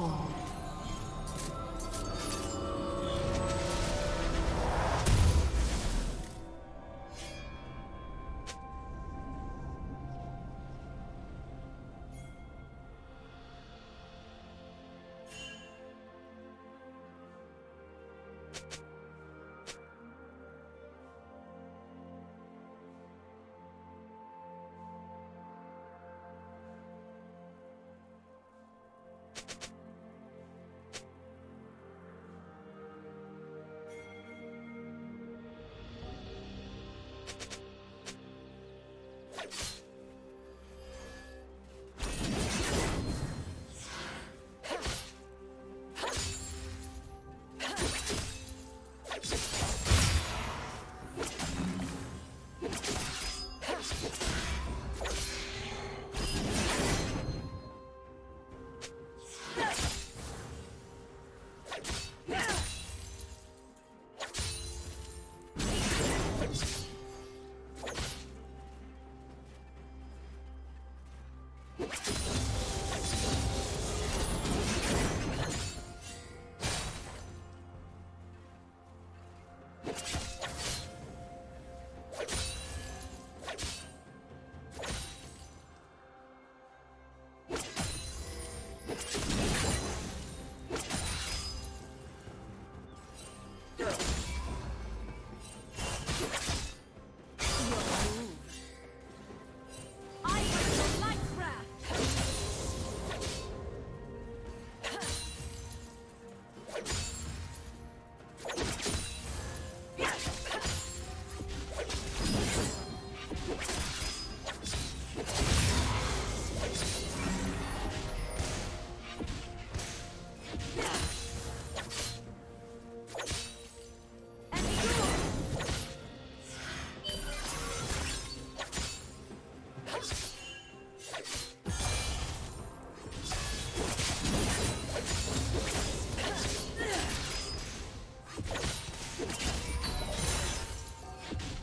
minions has spawned.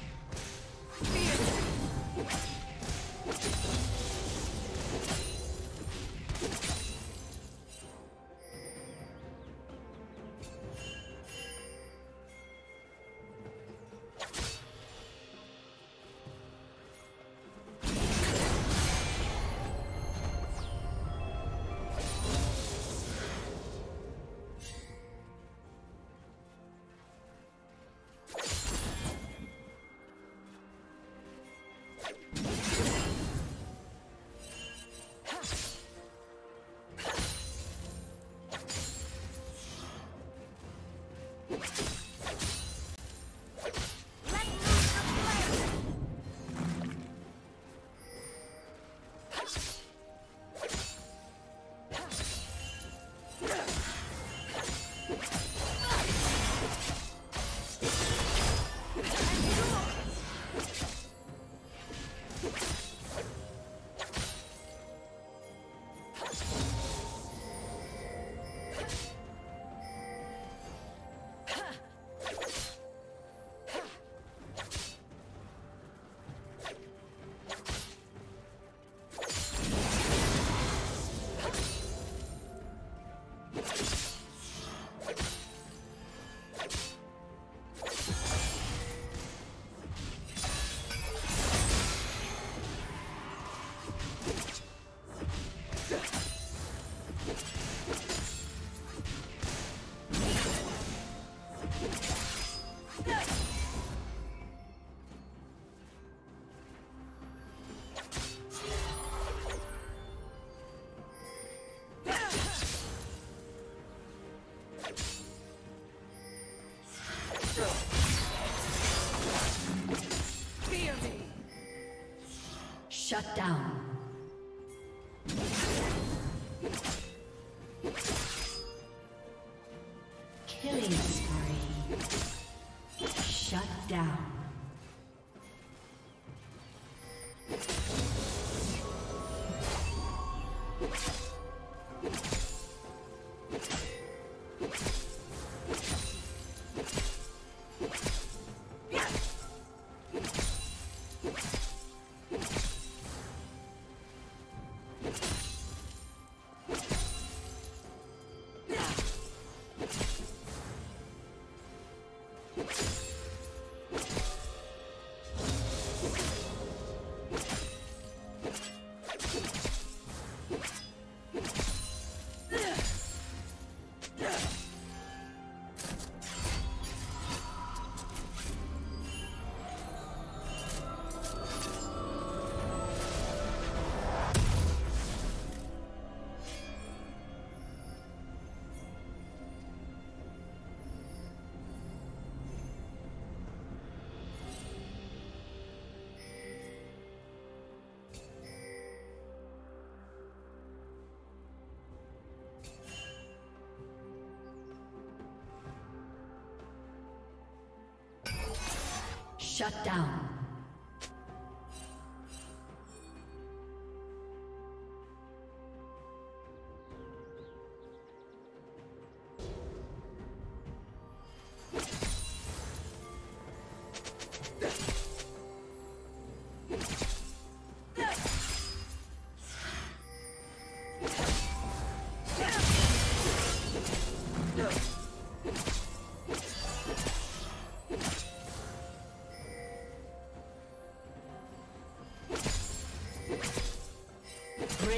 Shut down. Shut down.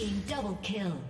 Team double kill.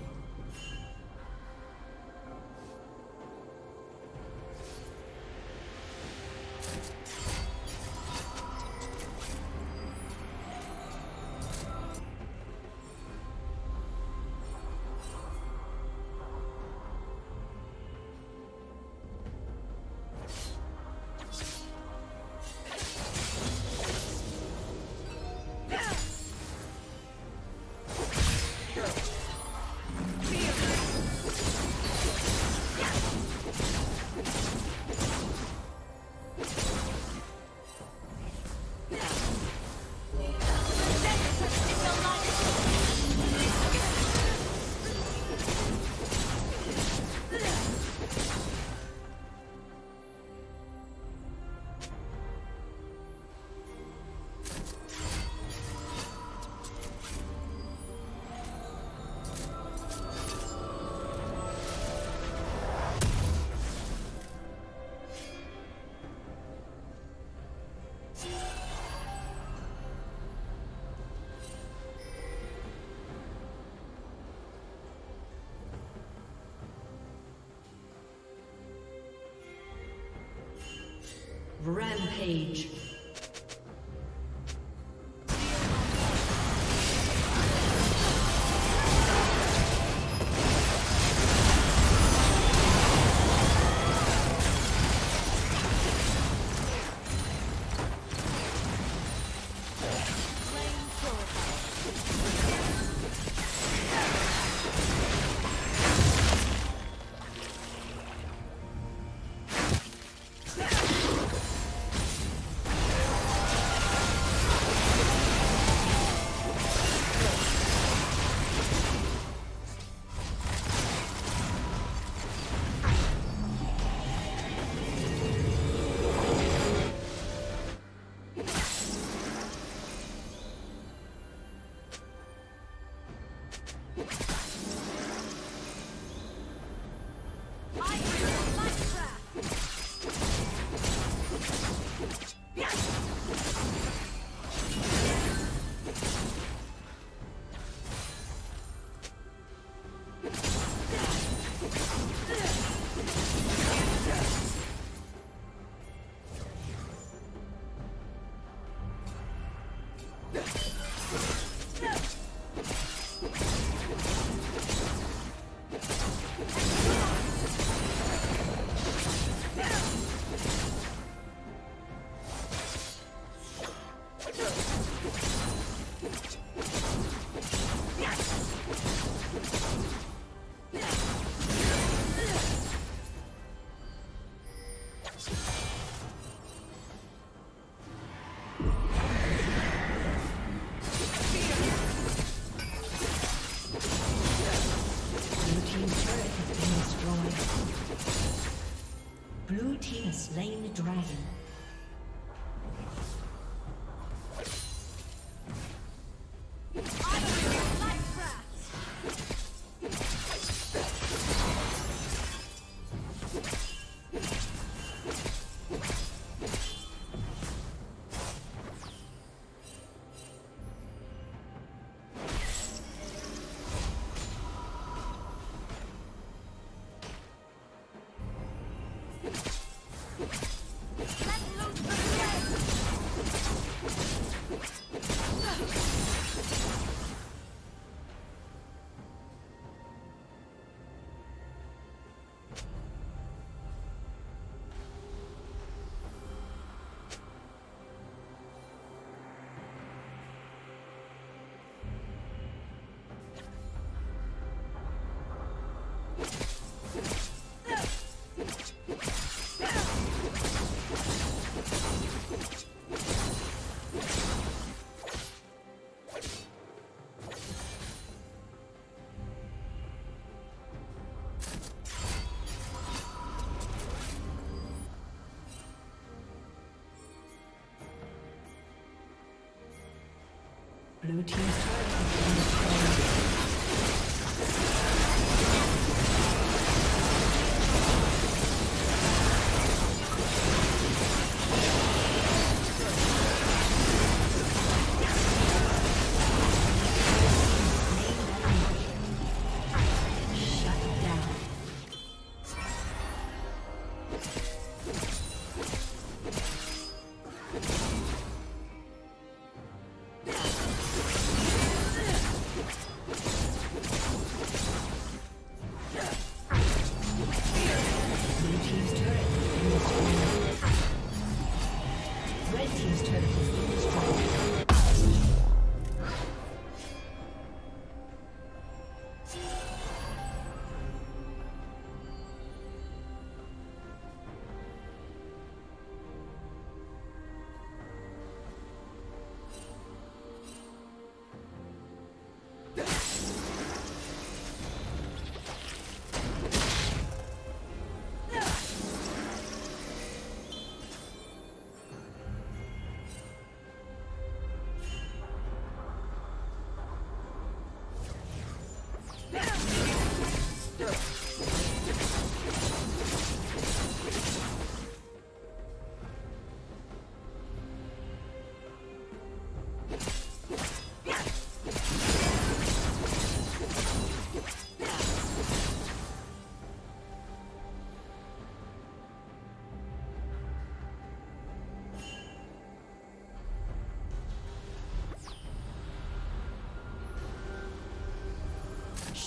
Rampage. dragon. Blue team's turret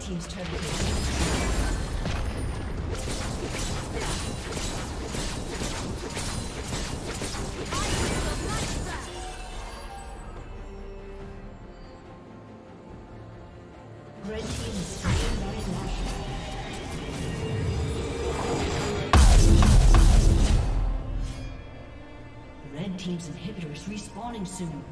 Team's turret Red team is slain by Red team's inhibitor is respawning soon.